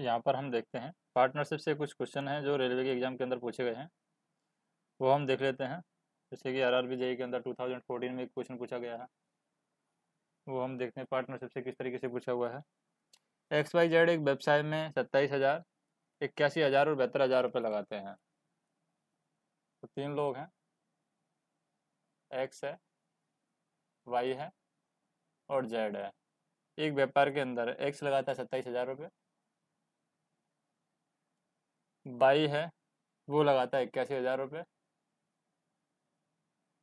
यहाँ पर हम देखते हैं। पार्टनरशिप से कुछ क्वेश्चन हैं जो रेलवे के एग्ज़ाम के अंदर पूछे गए हैं। वो हम देख लेते हैं। जैसे कि आर आर के अंदर 2014 में एक क्वेश्चन पूछा गया है। वो हम देखते हैं पार्टनरशिप से किस तरीके से पूछा हुआ है। एक्स वाई जेड एक व्यवसाय में सत्ताईस हज़ार, इक्यासी हज़ार और बहत्तर हज़ार रुपये लगाते हैं। तो तीन लोग हैं। एक्स है, वाई है और जेड है। एक व्यापार के अंदर एक्स लगाता है सत्ताईस हज़ार रुपये। बाई है, वो लगाता है इक्यासी हज़ार रुपये।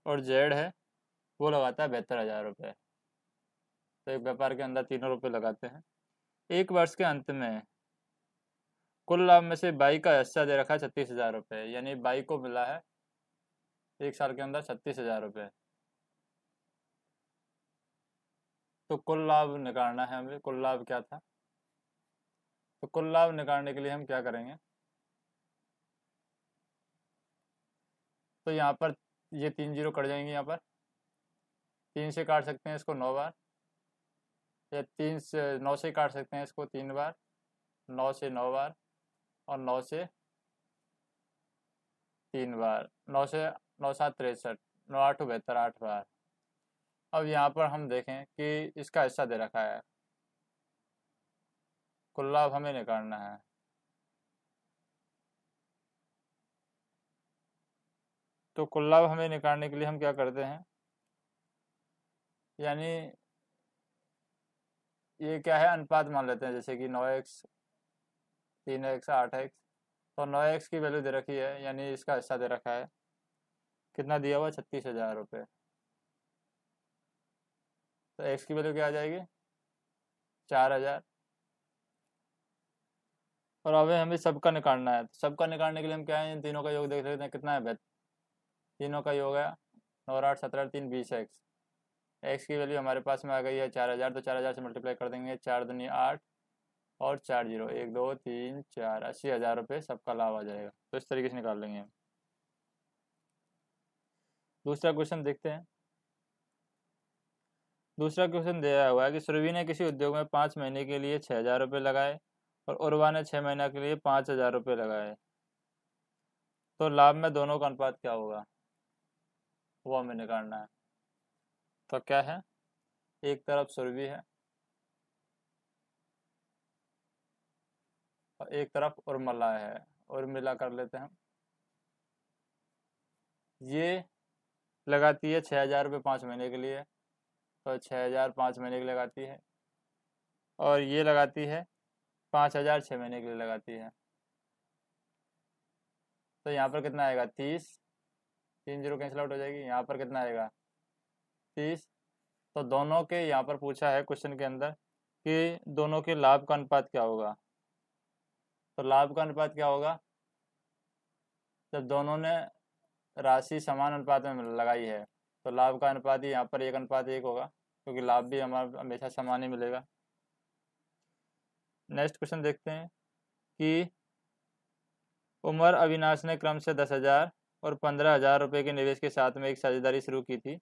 और जेड है, वो लगाता है बहत्तर हज़ार रुपये। तो एक व्यापार के अंदर तीनों रुपये लगाते हैं। एक वर्ष के अंत में, कुल लाभ में से बाई का हिस्सा दे रखा है छत्तीस हज़ार रुपये। यानी बाई को मिला है एक साल के अंदर छत्तीस हज़ार रुपये। तो कुल लाभ निकालना है हमें। कुल लाभ क्या था? तो कुल लाभ निकालने के लिए हम क्या करेंगे? तो यहाँ पर ये तीन ज़ीरो कट जाएँगे यहाँ पर। तीन से काट सकते हैं इसको नौ बार। या तीन से, नौ से काट सकते हैं इसको तीन बार। नौ से नौ बार और नौ से तीन बार। नौ से, नौ सात तिरसठ, नौ आठ बहत्तर, आठ बार। अब यहाँ पर हम देखें कि इसका हिस्सा दे रखा है। कुल लाभ हमें निकालना है। तो कुल लाभ हमें निकालने के लिए हम क्या करते हैं? यानी ये क्या है? अनुपात मान लेते हैं, जैसे कि नौ एक्स, तीन एक्स, आठ एक्स। तो नौ एक्स की वैल्यू दे रखी है, यानी इसका हिस्सा दे रखा है। कितना दिया हुआ? छत्तीस हज़ार रुपये। तो एक्स की वैल्यू क्या आ जाएगी? चार हज़ार। और अब हमें सबका निकालना है। सबका निकालने के लिए हम क्या है? इन तीनों का योग देख लेते हैं, कितना है? तीनों का योग है नौ आठ, सत्रह तीन, बीस एक्स एक्स की वैल्यू हमारे पास में आ गई है चार हज़ार तो चार हज़ार से मल्टीप्लाई कर देंगे। चार दुनी आठ और चार ज़ीरो। एक, दो, तीन, चार, अस्सी हज़ार रुपये सबका लाभ आ जाएगा। तो इस तरीके से निकाल लेंगे हम। दूसरा क्वेश्चन देखते हैं। दूसरा क्वेश्चन दिया हुआ है कि सुरभि ने किसी उद्योग में पाँच महीने के लिए छः हज़ार रुपये लगाए और उर्वा ने छः महीना के लिए पाँच हज़ार रुपये लगाए। तो लाभ में दोनों का अनुपात क्या होगा? वो हमें निकालना है। तो क्या है? एक तरफ़ सुरभि है और एक तरफ़ उर्मला है। उर्मिला कर लेते हैं। ये लगाती है छः हज़ार रुपये पाँच महीने के लिए। तो छः हज़ार पाँच महीने के लिए लगाती है और ये लगाती है पाँच हज़ार छः महीने के लिए लगाती है। तो यहाँ पर कितना आएगा? तीस। तीन ज़ीरो कैंसिल आउट हो जाएगी, यहाँ पर कितना आएगा? तीस। तो दोनों के यहाँ पर पूछा है क्वेश्चन के अंदर कि दोनों के लाभ का अनुपात क्या होगा? तो लाभ का अनुपात क्या होगा? जब दोनों ने राशि समान अनुपात में लगाई है तो लाभ का अनुपात ही यहाँ पर एक अनुपात एक होगा, क्योंकि लाभ भी हमारा हमेशा समान ही मिलेगा। नेक्स्ट क्वेश्चन देखते हैं कि उमर अविनाश ने क्रम से दस हज़ार और पंद्रह हज़ार रुपये के निवेश के साथ में एक साझेदारी शुरू की थी।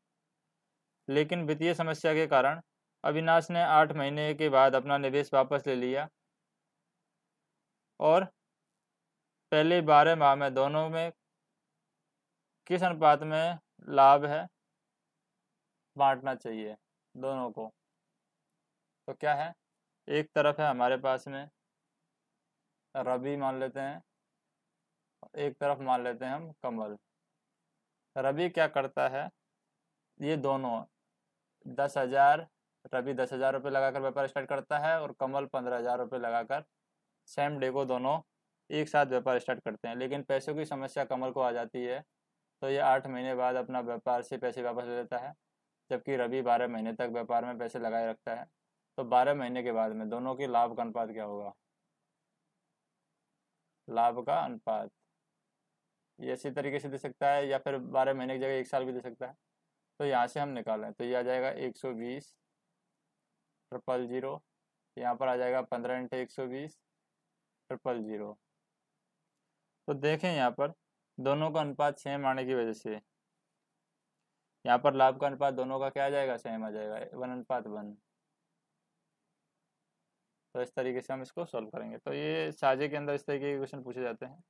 लेकिन वित्तीय समस्या के कारण अविनाश ने आठ महीने के बाद अपना निवेश वापस ले लिया। और पहले बारह माह में दोनों में किस अनुपात में लाभ है? बांटना चाहिए दोनों को। तो क्या है? एक तरफ़ है हमारे पास में रबी मान लेते हैं। एक तरफ़ मान लेते हैं हम कमल। रबी क्या करता है? ये दोनों। दस हज़ार, रवि दस हज़ार रुपये लगाकर व्यापार स्टार्ट करता है और कमल पंद्रह हज़ार रुपये लगाकर सेम डे को दोनों एक साथ व्यापार स्टार्ट करते हैं। लेकिन पैसों की समस्या कमल को आ जाती है तो ये आठ महीने बाद अपना व्यापार से पैसे वापस ले लेता है, जबकि रवि बारह महीने तक व्यापार में पैसे लगाए रखता है। तो बारह महीने के बाद में दोनों के लाभ का अनुपात क्या होगा? लाभ का अनुपात। ये इसी तरीके से दे सकता है या फिर बारह महीने की जगह एक साल भी दे सकता है। तो यहाँ से हम निकालें तो ये आ जाएगा एक सौ बीस ट्रिपल ज़ीरो यहाँ पर आ जाएगा पंद्रह इंटू एक सौ बीस ट्रिपल ज़ीरो तो देखें यहाँ पर दोनों का अनुपात सेम आने की वजह से। यहाँ पर लाभ का अनुपात दोनों का क्या आ जाएगा? सेम आ जाएगा, वन अनुपात वन। तो इस तरीके से हम इसको सॉल्व करेंगे। तो ये साझे के अंदर इस तरीके के क्वेश्चन पूछे जाते हैं।